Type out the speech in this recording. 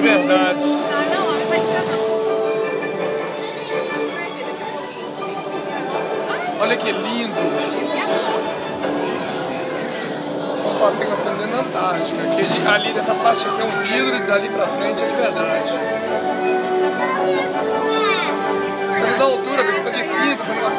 de verdade. Olha que lindo. São passeio acendendo na Antártica. Que ali dessa parte aqui é um vidro e dali pra frente é de verdade. Você não dá altura, porque você tá de cinto, você não.